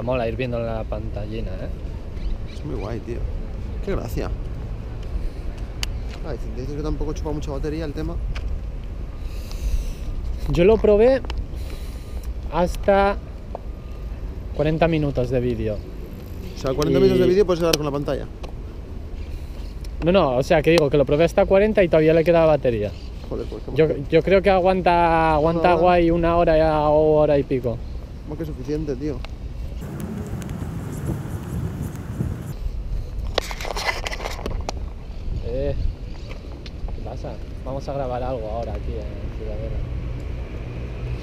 Mola ir viendo la pantallina, ¿eh? Es muy guay, tío. Qué gracia. Ah, dicen- dices que tampoco chupa mucha batería el tema. Yo lo probé hasta 40 minutos de vídeo. O sea, 40 Y- minutos de vídeo puedes quedar con la pantalla. No, no, o sea, que digo que lo probé hasta 40 y todavía le queda batería. Joder, pues Yo, yo creo que aguanta, aguanta Una guay una hora ya, o hora y pico. como que suficiente, tío. Eh, ¿Qué pasa? Vamos a grabar algo ahora aquí en Ciudadela.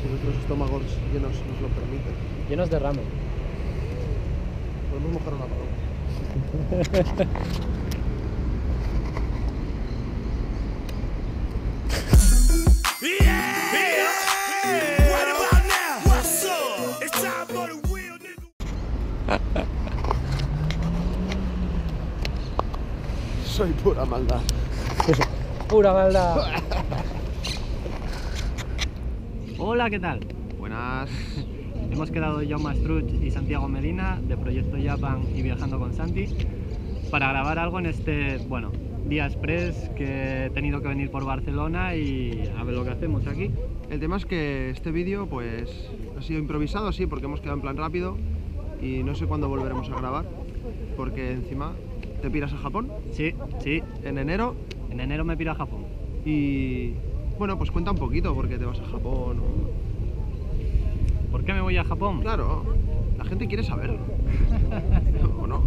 Si nuestros estómagos llenos nos lo permiten. Llenos de ramen. Podemos mojar una paloma. Soy pura maldad. Pura maldad. Hola, ¿qué tal? Buenas. Hemos quedado Jaume Struch y Santiago Medina de Proyecto Japan y Viajando con Santi para grabar algo en este, bueno, día express que he tenido que venir por Barcelona y a ver lo que hacemos aquí. El tema es que este vídeo pues ha sido improvisado, sí, porque hemos quedado en plan rápido y no sé cuándo volveremos a grabar, porque encima te piras a Japón Sí, sí, en enero en enero me piro a Japón. y bueno, pues cuenta un poquito por qué te vas a Japón. o- ¿Por qué me voy a Japón? Claro, la gente quiere saberlo. ¿O no?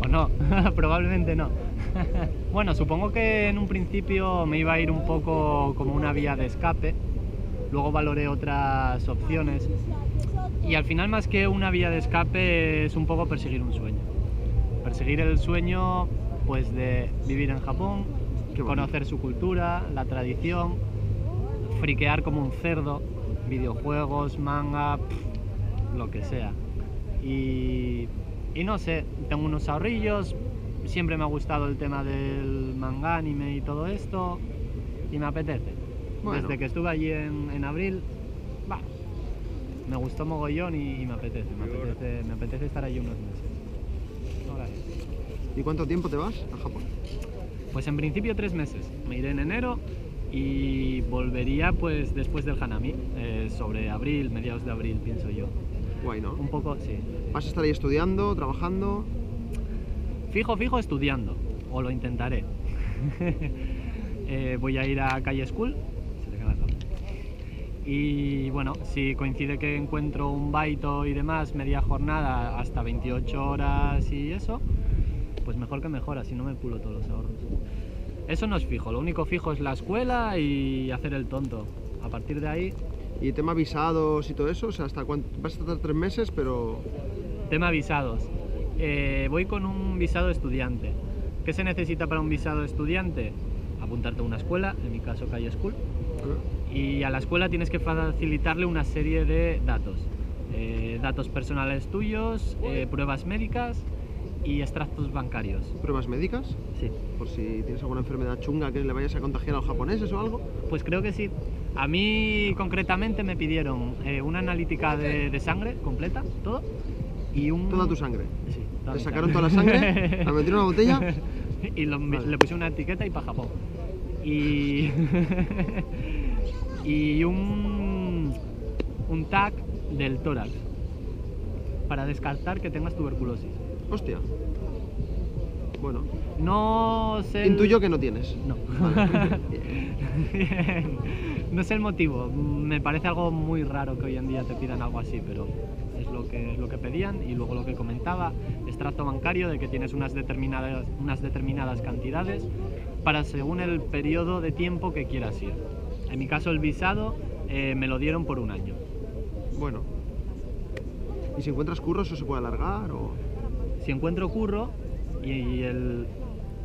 O no, probablemente no. bueno, supongo que en un principio me iba a ir un poco como una vía de escape, luego valoré otras opciones y al final más que una vía de escape es un poco perseguir un sueño. Perseguir el sueño pues de vivir en Japón. Conocer su cultura, la tradición, friquear como un cerdo, videojuegos, manga, pff, lo que sea. Y, y no sé, tengo unos ahorrillos, siempre me ha gustado el tema del manga, anime y todo esto, y me apetece. Bueno. Desde que estuve allí en, en abril, me gustó mogollón y, y me apetece, me apetece, me apetece estar allí unos meses. ¿Y cuánto tiempo te vas a Japón? Pues en principio tres meses. Me iré en enero y volvería pues después del Hanami, eh, sobre abril, mediados de abril pienso yo. Guay, ¿no? Un poco, sí. ¿Vas a estar ahí estudiando, trabajando? Fijo, fijo estudiando, o lo intentaré. Eh, voy a ir a Calle School. Se te cae la tabla. Y bueno, si coincide que encuentro un baito y demás, media jornada, hasta 28 horas y eso, pues mejor que mejor, así no me pulo todos los ahorros. Eso no es fijo, lo único fijo es la escuela y hacer el tonto. A partir de ahí, ¿Y tema visados y todo eso? O sea, hasta cuánto... vas a estar tres meses, pero... tema visados. Eh, voy con un visado estudiante. ¿Qué se necesita para un visado estudiante? Apuntarte a una escuela, en mi caso Calle School, y a la escuela tienes que facilitarle una serie de datos. Eh, datos personales tuyos, eh, pruebas médicas y extractos bancarios. ¿Pruebas médicas? Sí. Por si tienes alguna enfermedad chunga que le vayas a contagiar a los japoneses o algo. Pues creo que sí. A mí concretamente me pidieron eh, una analítica de, de sangre completa, todo, y un... Toda tu sangre. Sí, toda Te sacaron toda la sangre, la metieron en una botella. y lo- Vale. le puse una etiqueta y para Japón. Y, y un, un tag del tórax para descartar que tengas tuberculosis. Hostia. Bueno, No sé. el- intuyo que no tienes. No. Vale. No sé el motivo. Me parece algo muy raro que hoy en día te pidan algo así, pero es lo que, es lo que pedían. Y luego lo que comentaba, extracto bancario de que tienes unas determinadas, unas determinadas cantidades para según el periodo de tiempo que quieras ir. En mi caso el visado eh, me lo dieron por un año. Bueno. ¿Y si encuentras curro eso se puede alargar o...? Si encuentro curro y, el,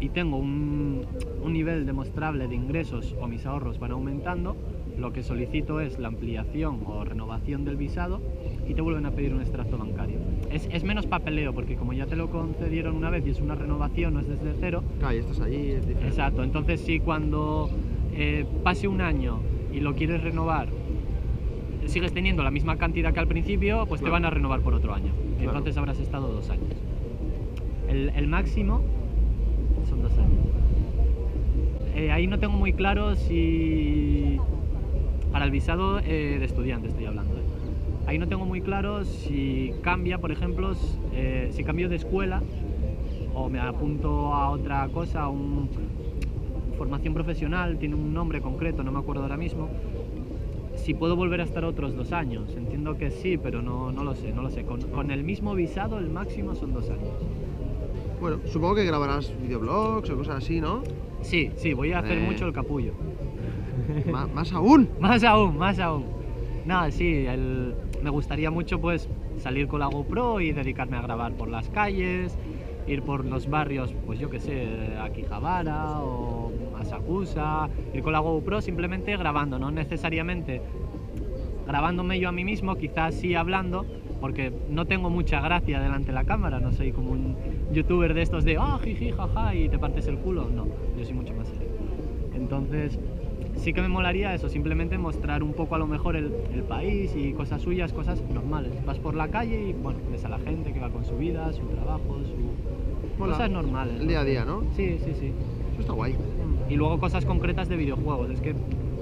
y tengo un, un nivel demostrable de ingresos o mis ahorros van aumentando, lo que solicito es la ampliación o renovación del visado y te vuelven a pedir un extracto bancario. Es, es menos papeleo porque como ya te lo concedieron una vez y es una renovación, no es desde cero, Claro, y estás allí, es. Exacto, entonces si cuando eh, pase un año y lo quieres renovar, sigues teniendo la misma cantidad que al principio, pues te van a renovar por otro año. Claro. entonces habrás estado dos años. El, máximo son dos años. Eh, ahí no tengo muy claro si... Para el visado eh, de estudiante estoy hablando. ¿eh? Ahí no tengo muy claro si cambia, por ejemplo, si cambio de escuela o me apunto a otra cosa, un formación profesional, tiene un nombre concreto, no me acuerdo ahora mismo. Si puedo volver a estar otros dos años, entiendo que sí, pero no, no lo sé, no lo sé. Con el mismo visado, el máximo son dos años. Bueno, supongo que grabarás videoblogs o cosas así, ¿no? Sí, sí, voy a hacer Eh. mucho el capullo. Más aún. Más aún, más aún. Nada, sí, el- me gustaría mucho pues salir con la GoPro y dedicarme a grabar por las calles, ir por los barrios, pues yo qué sé, a Quijabara o a Sakusa, ir con la GoPro simplemente grabando, no necesariamente grabándome yo a mí mismo, quizás sí hablando, porque no tengo mucha gracia delante de la cámara, no soy como un youtuber de estos de ah, jiji, jaja y te partes el culo, no, yo soy mucho más serio. Entonces, sí que me molaría eso, simplemente mostrar un poco a lo mejor el, el país y cosas suyas, cosas normales. Vas por la calle y, bueno, ves a la gente que va con su vida, su trabajo, su... Mola. Cosas normales. El día a día, ¿no? Sí, sí, sí. Eso está guay. Y luego cosas concretas de videojuegos. Es que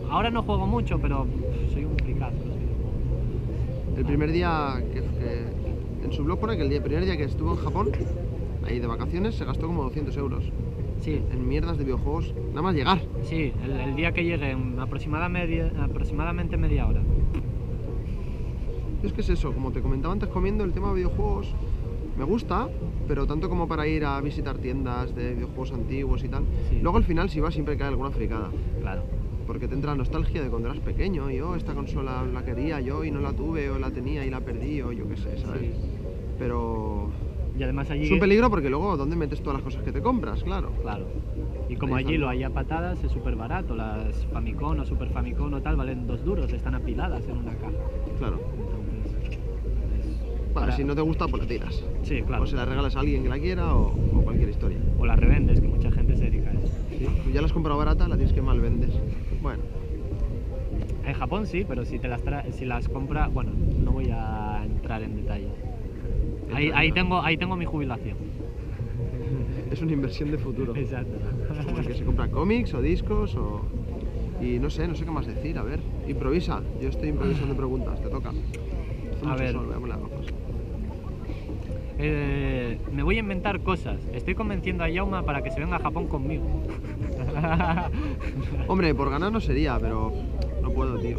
ahora no juego mucho, pero pff, soy un fricazo los videojuegos. El primer día que, que- En su blog pone que el día, primer día que estuvo en Japón, ahí de vacaciones, se gastó como 200 euros Sí, en mierdas de videojuegos. Nada más llegar. sí, el, el día que llegue en aproximada media- aproximadamente media hora. Es que es eso, como te comentaba antes comiendo, el tema de videojuegos me gusta, pero tanto como para ir a visitar tiendas de videojuegos antiguos y tal. Sí. Luego al final si vas siempre cae alguna fricada. Claro. Porque te entra la nostalgia de cuando eras pequeño y oh, esta consola la quería yo y no la tuve o la tenía y la perdí o yo qué sé, ¿sabes? Sí. Pero Y además allí... es un peligro porque luego ¿dónde metes todas las cosas que te compras? Claro. Claro. Y como allí lo hay a patadas, es súper barato. Las Famicom o Super Famicom o tal valen dos duros, están apiladas en una caja. Claro. Entonces, es Vale, para- si no te gusta, pues la tiras. Sí, claro. O se la regalas a alguien que la quiera o, o cualquier historia. O la revendes, que mucha gente se dedica a eso. ¿sí? Ya la has comprado barata, la tienes que mal vendes. Bueno, En Japón sí, pero si te las tra- si las compra, bueno, no voy a entrar en detalles. Ahí, tengo, ahí tengo mi jubilación. es una inversión de futuro. Exacto. Como el que se compra cómics o discos o... Y no sé, no sé qué más decir, a ver. Improvisa, yo estoy improvisando preguntas, te toca. A ver. sol, las. Eh, me voy a inventar cosas. Estoy convenciendo a Yauma para que se venga a Japón conmigo. Hombre, por ganar no sería, pero no puedo, tío.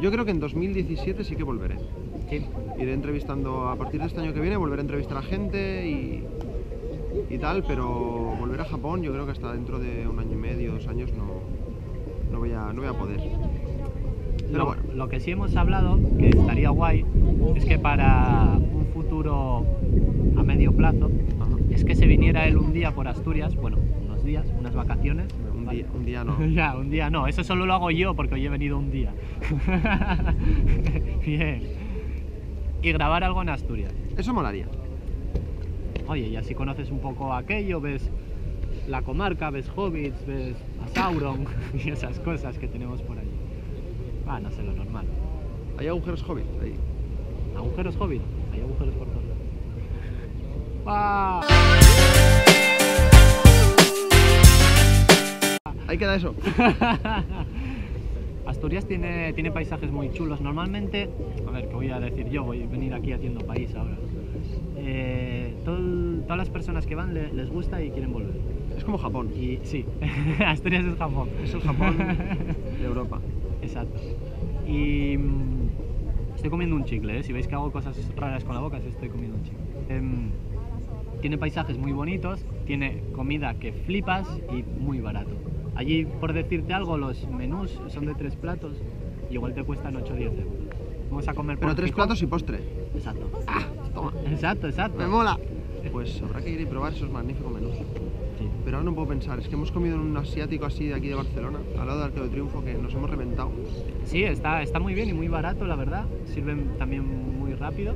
Yo creo que en 2017 sí que volveré. Iré entrevistando, a partir de este año que viene, volveré a entrevistar a gente y, y tal, pero volver a Japón yo creo que hasta dentro de un año y medio, dos años no, no, voy, a, no voy a poder. Pero Lo, bueno, lo que sí hemos hablado, que estaría guay, es que para un futuro a medio plazo, ajá. es que se viniera él un día por Asturias, bueno, unos días, unas vacaciones. un, ¿vale? día, un día no. ya, un día no, eso solo lo hago yo porque hoy he venido un día. Bien. Y grabar algo en Asturias. Eso molaría. Oye, y así conoces un poco aquello, ves la comarca, ves hobbits, ves a Sauron y esas cosas que tenemos por allí. Ah, no sé, lo normal. Hay agujeros hobbit ahí. ¿Agujeros hobbit? Hay agujeros por todos lados. ¡Ah! Ahí queda eso. Asturias tiene, tiene paisajes muy chulos. Normalmente, a ver, ¿qué voy a decir yo? Voy a venir aquí haciendo país ahora. Eh, todo- todas las personas que van le- les gusta y quieren volver. Es como Japón. Y sí, Asturias es Japón. Es el Japón de Europa. Exacto. Y mm, estoy comiendo un chicle, ¿eh? si veis que hago cosas raras con la boca, sí estoy comiendo un chicle. Em, tiene paisajes muy bonitos, tiene comida que flipas y muy barato. Allí, por decirte algo, los menús son de tres platos y igual te cuestan 8 o 10 euros. Vamos a comer Pero tres Gijón. platos y postre. Exacto. Toma. Exacto, exacto. Me mola. Pues habrá que ir y probar esos magníficos menús. Sí. Pero ahora no puedo pensar, es que hemos comido en un asiático así de aquí de Barcelona, al lado del Arco de Triunfo, que nos hemos reventado. Sí, está, está muy bien y muy barato, la verdad. Sirven también muy rápido.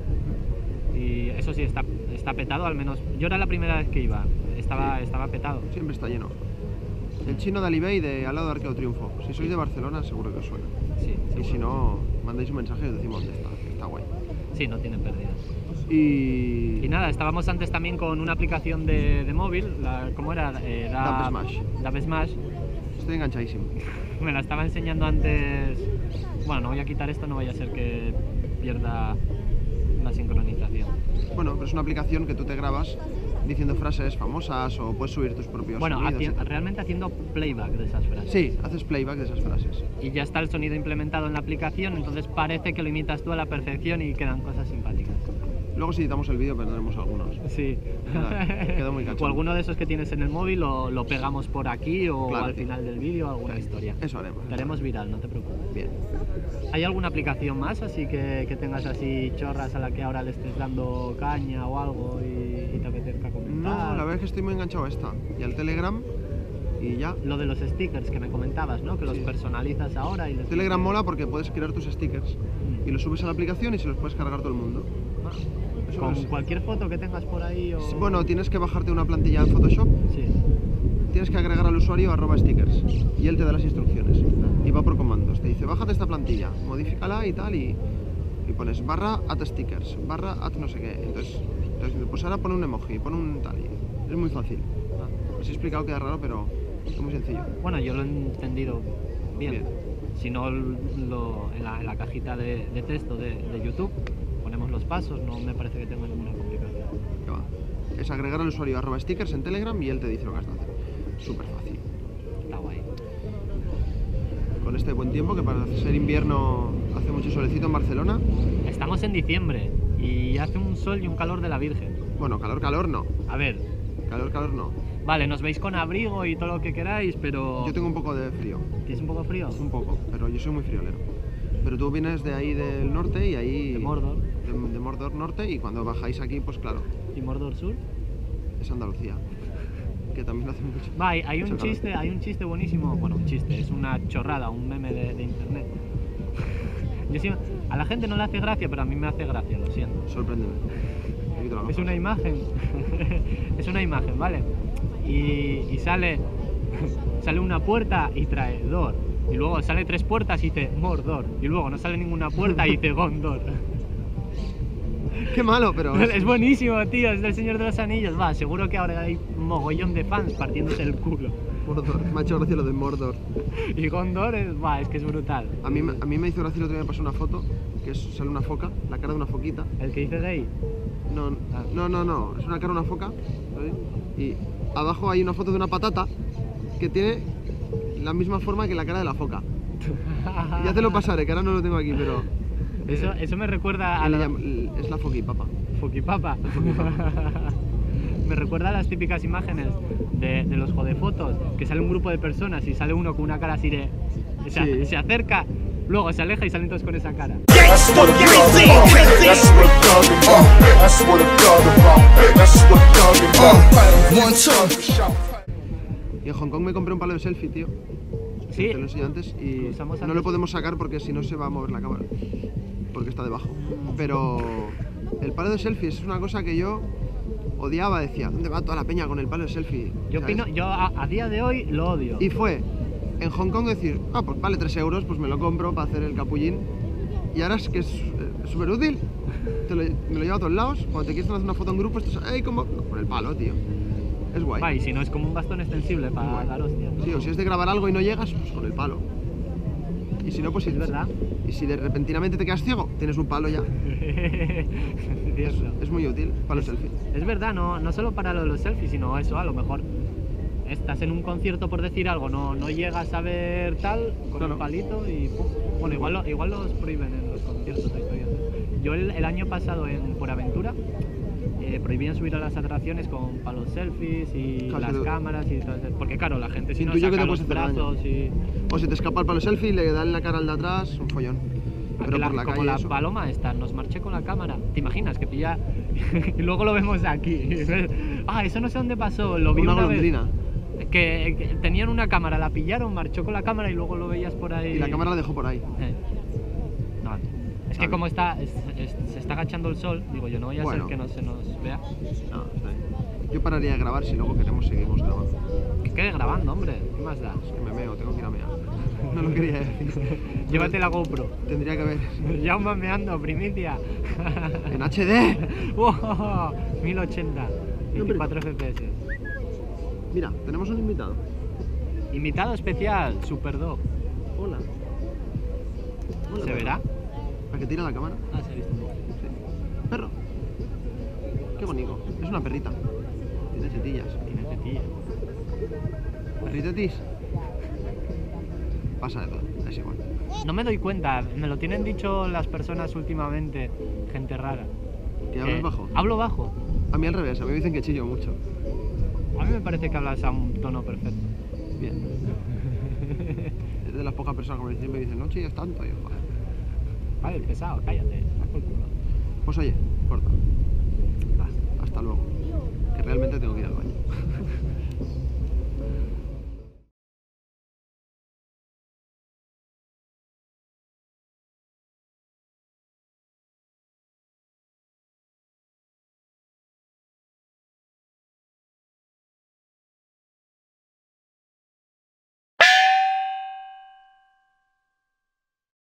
Y eso sí, está, está petado, al menos. Yo era la primera vez que iba, estaba, Sí. estaba petado. Siempre está lleno. El chino de Alibey de al lado de Arqueo Triunfo. Si sois de Barcelona, seguro que os suena. Sí, Y si no, mandáis un mensaje y os decimos dónde está, que está guay. Sí, no tiene pérdida. Y. Y nada, estábamos antes también con una aplicación de, de móvil, la, ¿cómo era? Eh, Dub Smash. Smash. Estoy enganchadísimo. Me la estaba enseñando antes. Bueno, no voy a quitar esto, no vaya a ser que pierda la sincronización. Bueno, pero es una aplicación que tú te grabas diciendo frases famosas o puedes subir tus propios Bueno, sonidos. haci- tal. realmente haciendo playback de esas frases. Sí, haces playback de esas frases. Y ya está el sonido implementado en la aplicación, entonces parece que lo imitas tú a la perfección y quedan cosas simpáticas. Luego si editamos el vídeo perdremos algunos. Sí. Queda- quedó muy cachondo. o alguno de esos que tienes en el móvil lo, lo pegamos por aquí o Claro. al final del vídeo alguna historia. Eso haremos. Te haremos viral, no te preocupes. Bien. ¿Hay alguna aplicación más así que, que tengas así chorras a la que ahora le estés dando caña o algo y, No, la verdad es que estoy muy enganchado a esta. Y al Telegram y ya. Lo de los stickers que me comentabas, ¿no? Que los Sí. personalizas ahora y les Telegram mola porque puedes crear tus stickers Mm. y los subes a la aplicación y se los puedes cargar todo el mundo. Ah, Con es- cualquier foto que tengas por ahí o... Bueno, tienes que bajarte una plantilla en Photoshop, Sí. tienes que agregar al usuario arroba stickers y él te da las instrucciones y va por comandos. Te dice, bájate esta plantilla, modifícala y tal y, y pones barra at stickers, barra at no sé qué. Entonces, entonces, pues ahora pon un emoji, pon un tal. y Es muy fácil. Ah. Os he explicado queda raro, pero es muy sencillo. Bueno, yo lo he entendido bien. Bien. Si no, lo- en, la, en la cajita de, de texto de, de YouTube ponemos los pasos, no me parece que tenga ninguna complicación. Que va. Es agregar al usuario arroba stickers en Telegram y él te dice lo que has de hacer. Súper fácil. Está guay. Con este buen tiempo, que para ser invierno hace mucho solecito en Barcelona. Estamos en diciembre y hace un sol y un calor de la Virgen. Bueno, calor, calor no. A ver, Calor, calor no. vale, nos veis con abrigo y todo lo que queráis, pero... Yo tengo un poco de frío. ¿Tienes un poco frío? Un poco, pero yo soy muy friolero. Pero tú vienes de ahí del norte y ahí... De Mordor. De, de Mordor norte y cuando bajáis aquí, pues claro, ¿Y Mordor Sur? es Andalucía. Que también hace mucho. Va, hay, hay mucho un calor. chiste, hay un chiste buenísimo, bueno, un chiste, es una chorrada, un meme de, de internet. Yo sí- a la gente no le hace gracia, pero a mí me hace gracia, lo siento. Sorpréndeme. Es una imagen, es una imagen, ¿vale? Y, y sale, sale una puerta y trae Dor. Y luego sale tres puertas y dice Mordor. Y luego no sale ninguna puerta y dice Gondor. Qué malo, pero... Es buenísimo, tío, es del Señor de los Anillos. Va, seguro que ahora hay mogollón de fans partiéndose el culo. Mordor. Me ha hecho gracia lo de Mordor. Y Gondor es, va, es que es brutal. A mí, me- a mí me hizo gracia el otro día me pasó una foto, que es, sale una foca, la cara de una foquita. El que dice gay. No, no, no, no, es una cara de una foca. Y abajo hay una foto de una patata que tiene la misma forma que la cara de la foca. Ya te lo pasaré, que ahora no lo tengo aquí, pero... Eso, eh, eso me recuerda a le la... llam- es la foquipapa. Me recuerda a las típicas imágenes de, de los jodefotos, que sale un grupo de personas y sale uno con una cara así de... Se, Sí. se acerca, luego se aleja y salen todos con esa cara. One, two. Y en Hong Kong me compré un palo de selfie, tío. Sí, Te lo enseñé antes y no lo podemos sacar porque si no se va a mover la cámara. Porque está debajo. Pero el palo de selfie es una cosa que yo odiaba. Decía, ¿dónde va toda la peña con el palo de selfie? yo ¿Sabes? opino, yo a, a día de hoy lo odio. Y fue en Hong Kong decir, ah, pues vale 3 euros, pues me lo compro para hacer el capullín. Y ahora es que es súper útil. Te lo- me lo llevo a todos lados. Cuando te quieres hacer una foto en grupo, estás, ¡ay, como Con el palo, tío. Es guay. Y si no es como un bastón extensible para dar hostias. ¿no? Sí, o si es de grabar algo y no llegas, pues con el palo. Y si no, pues Es verdad. Y si de repentinamente te quedas ciego, tienes un palo ya. Es, muy útil, palo selfie. Es verdad, no, no solo para los selfies, sino eso, a lo mejor estás en un concierto por decir algo, no, no llegas a ver tal con Claro. el palito y pum. Bueno, igual, lo- igual los prohíben en los conciertos. Yo el, el año pasado en Por Aventura eh, prohibían subir a las atracciones con palos selfies y Claro, las cámaras y todo eso. Porque claro, la gente si no Intuyo saca te los brazos y... O se te escapa el palo selfie y le dan la cara al de atrás, un follón. Pero la- por la como calle la eso. paloma esta, nos marché con la cámara. ¿Te imaginas que pilla y luego lo vemos aquí? ah, eso no sé dónde pasó, lo vi Una una, vez. Que, que tenían una cámara, la pillaron, marchó con la cámara y luego lo veías por ahí. Y la cámara la dejó por ahí. Eh. No, es que como está, es- es- se está agachando el sol, digo yo, no voy a Bueno. ser que no se nos vea. No, está bien. Yo pararía de grabar si luego queremos seguimos grabando. Que quede grabando, hombre. ¿Qué más da? Es que me meo, tengo que ir a mear. No lo quería decir. Llévate la GoPro. Tendría que haber Ya un meando, primicia. en HD. ¡Wow! 1080, 24 FPS. Mira, tenemos un invitado. Invitado especial, Superdog. Hola. Hola, ¿Se verá? ¿Para que tira la cámara? Ah, se ha visto un poco. Sí. Perro. Qué bonito. Es una perrita. Tiene tetillas. Tiene tetilla. ¿Perritetis? Pasa de todo, es igual. No me doy cuenta, me lo tienen dicho las personas últimamente, gente rara. ¿Que hablas Eh, bajo? Hablo bajo. A mí al revés, a mí me dicen que chillo mucho. A mí me parece que hablas a un tono perfecto. Bien. Es de las pocas personas que me dicen, me dicen no chillas tanto. Y yo, Vale, pesado, cállate. Pues oye, corta. Hasta luego. Que realmente tengo que ir al baño.